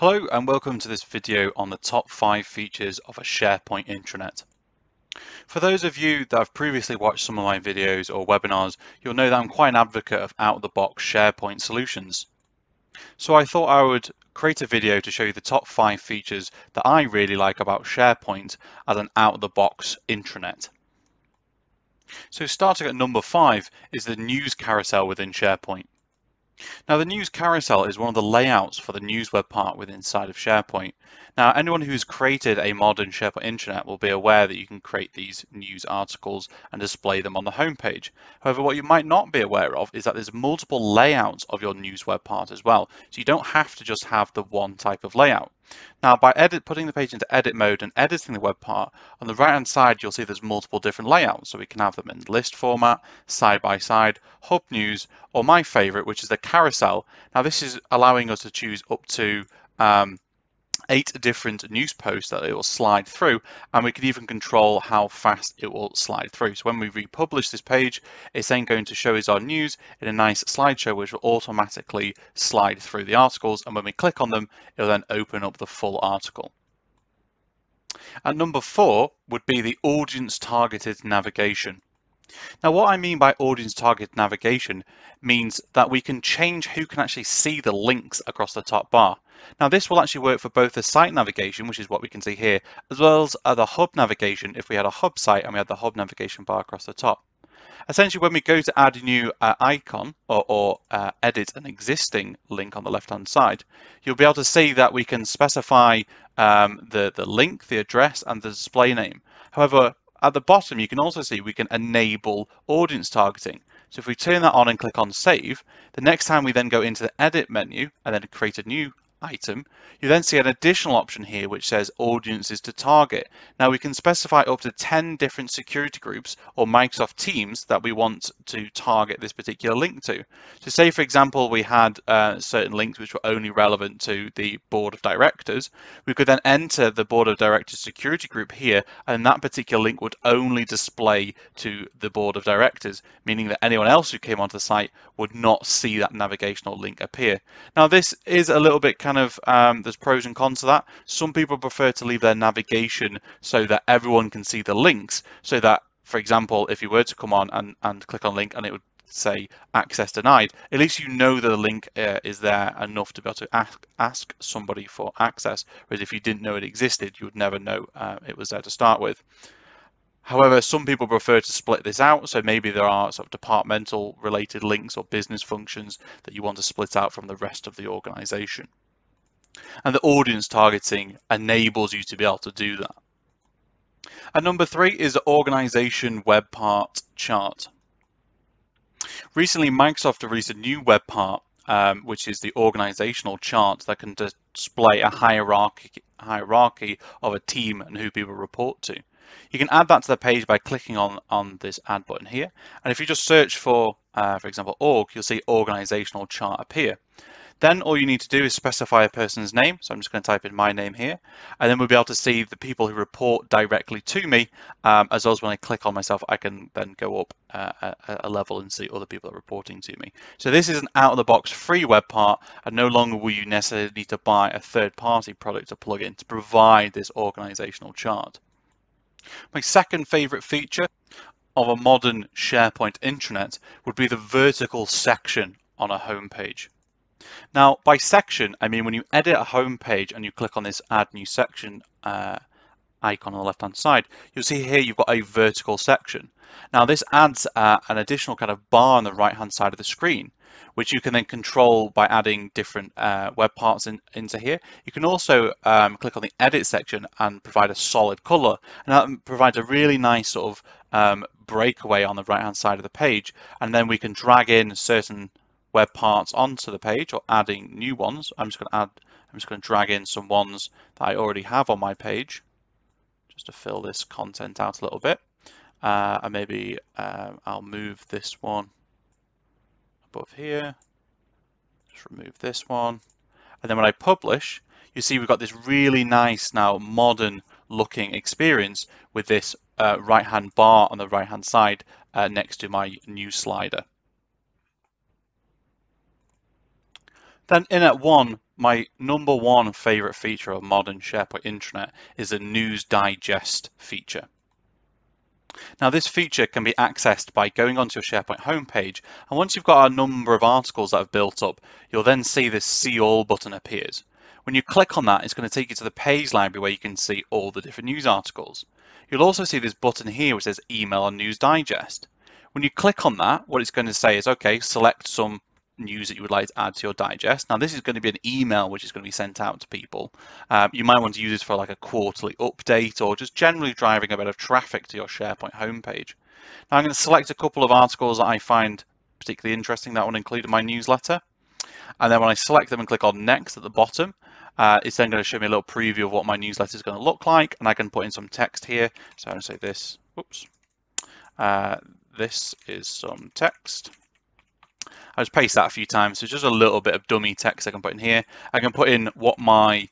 Hello and welcome to this video on the top 5 features of a SharePoint intranet. For those of you that have previously watched some of my videos or webinars, you'll know that I'm quite an advocate of out-of-the-box SharePoint solutions. So I thought I would create a video to show you the top 5 features that I really like about SharePoint as an out-of-the-box intranet. So starting at number 5 is the news carousel within SharePoint. Now the news carousel is one of the layouts for the news web part within inside of SharePoint. Now anyone who's created a modern SharePoint intranet will be aware that you can create these news articles and display them on the homepage. However, what you might not be aware of is that there's multiple layouts of your news web part as well. So you don't have to just have the one type of layout. Now by edit, putting the page into edit mode and editing the web part, on the right hand side you'll see there's multiple different layouts. So we can have them in list format, side by side, hub news, or my favorite, which is the carousel. Now this is allowing us to choose up to um, eight different news posts that it will slide through and we can even control how fast it will slide through. So when we republish this page, it's then going to show us our news in a nice slideshow which will automatically slide through the articles and when we click on them, it'll then open up the full article. And number four would be the audience targeted navigation. Now what I mean by audience targeted navigation means that we can change who can actually see the links across the top bar. Now this will actually work for both the site navigation, which is what we can see here, as well as the hub navigation if we had a hub site and we had the hub navigation bar across the top. Essentially, when we go to add a new uh, icon or, or uh, edit an existing link on the left-hand side, you'll be able to see that we can specify um, the, the link, the address, and the display name. However, at the bottom, you can also see we can enable audience targeting. So if we turn that on and click on save, the next time we then go into the edit menu and then create a new item, you then see an additional option here which says audiences to target. Now we can specify up to 10 different security groups or Microsoft Teams that we want to target this particular link to. So say for example we had uh, certain links which were only relevant to the board of directors, we could then enter the board of directors security group here and that particular link would only display to the board of directors, meaning that anyone else who came onto the site would not see that navigational link appear. Now this is a little bit kind kind of um, there's pros and cons to that. Some people prefer to leave their navigation so that everyone can see the links, so that, for example, if you were to come on and, and click on link and it would say access denied, at least you know that the link uh, is there enough to be able to ask, ask somebody for access. Whereas if you didn't know it existed, you would never know uh, it was there to start with. However, some people prefer to split this out. So maybe there are sort of departmental related links or business functions that you want to split out from the rest of the organization. And the audience targeting enables you to be able to do that. And number three is the organization web part chart. Recently, Microsoft released a new web part, um, which is the organizational chart that can display a hierarchy, hierarchy of a team and who people report to. You can add that to the page by clicking on, on this add button here. And if you just search for, uh, for example, org, you'll see organizational chart appear. Then all you need to do is specify a person's name. So I'm just going to type in my name here. And then we'll be able to see the people who report directly to me, um, as well as when I click on myself, I can then go up uh, a, a, level and see other people that are reporting to me. So this is an out-of-the-box free web part, and no longer will you necessarily need to buy a third-party product to plug in to provide this organizational chart. My second favorite feature of a modern SharePoint intranet would be the vertical section on a home page. Now, by section, I mean when you edit a home page and you click on this Add New Section uh, icon on the left-hand side, you'll see here you've got a vertical section. Now, this adds uh, an additional kind of bar on the right-hand side of the screen, which you can then control by adding different uh, web parts in, into here. You can also um, click on the Edit section and provide a solid color, and that provides a really nice sort of um, breakaway on the right-hand side of the page, and then we can drag in certain web parts onto the page or adding new ones. I'm just going to add, I'm just going to drag in some ones that I already have on my page just to fill this content out a little bit. Uh, and maybe uh, I'll move this one above here. Just remove this one. And then when I publish, you see we've got this really nice now modern looking experience with this uh, right hand bar on the right hand side uh, next to my new slider. Then in at one, my number one favorite feature of modern SharePoint intranet is the News Digest feature. Now this feature can be accessed by going onto your SharePoint homepage and once you've got a number of articles that have built up, you'll then see this See All button appears. When you click on that, it's going to take you to the page library where you can see all the different news articles. You'll also see this button here which says Email and News Digest. When you click on that, what it's going to say is, okay, select some news that you would like to add to your digest. Now this is going to be an email which is going to be sent out to people. Um, you might want to use this for like a quarterly update or just generally driving a bit of traffic to your SharePoint homepage. Now I'm going to select a couple of articles that I find particularly interesting that I want to include in my newsletter. And then when I select them and click on next at the bottom, uh, it's then going to show me a little preview of what my newsletter is going to look like. And I can put in some text here. So I'm going to say this, oops, uh, this is some text. I just paste that a few times. So it's just a little bit of dummy text I can put in here. I can put in what my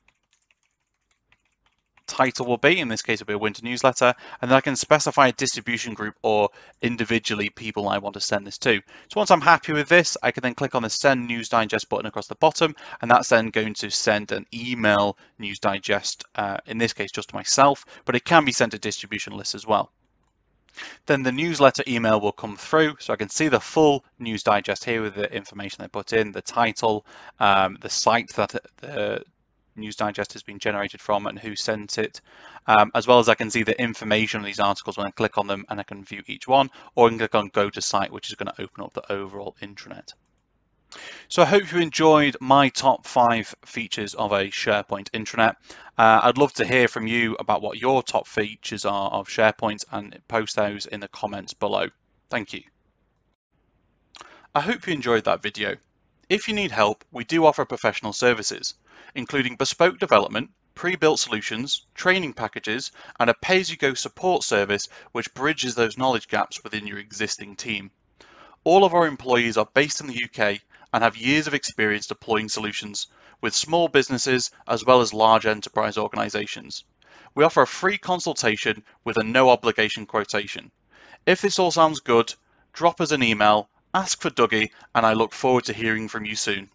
title will be. In this case, it'll be a winter newsletter. And then I can specify a distribution group or individually people I want to send this to. So once I'm happy with this, I can then click on the Send News Digest button across the bottom. And that's then going to send an email News Digest, uh, in this case, just to myself, but it can be sent to distribution lists as well. Then the newsletter email will come through. So I can see the full news digest here with the information they put in, the title, um, the site that the news digest has been generated from and who sent it, um, as well as I can see the information on these articles when I click on them and I can view each one, or I can click on go to site, which is going to open up the overall intranet. So I hope you enjoyed my top five features of a SharePoint intranet. Uh, I'd love to hear from you about what your top features are of SharePoint and post those in the comments below. Thank you. I hope you enjoyed that video. If you need help, we do offer professional services, including bespoke development, pre-built solutions, training packages, and a pay-as-you-go support service which bridges those knowledge gaps within your existing team. All of our employees are based in the UK and have years of experience deploying solutions with small businesses as well as large enterprise organizations. We offer a free consultation with a no obligation quotation. If this all sounds good, drop us an email, ask for Dougie, and I look forward to hearing from you soon.